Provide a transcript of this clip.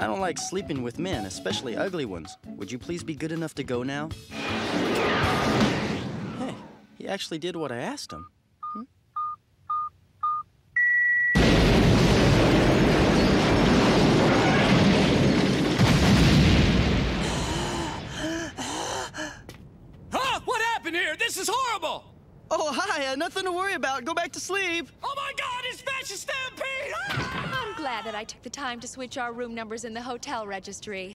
I don't like sleeping with men, especially ugly ones. Would you please be good enough to go now? Hey, he actually did what I asked him. Hmm? Huh? What happened here? This is horrible! Oh, hi, uh, nothing to worry about. Go back to sleep. Oh my god, it's Vash the Stampede! Glad that I took the time to switch our room numbers in the hotel registry.